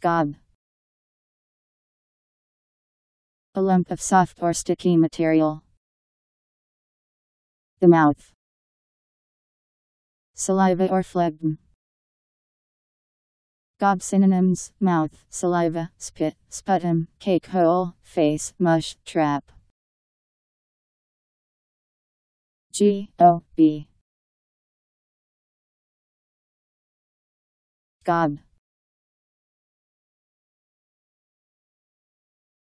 Gob. A lump of soft or sticky material. The mouth. Saliva or phlegm. Gob synonyms mouth, saliva, spit, sputum, cake hole, face, mush, trap. G O B. Gob.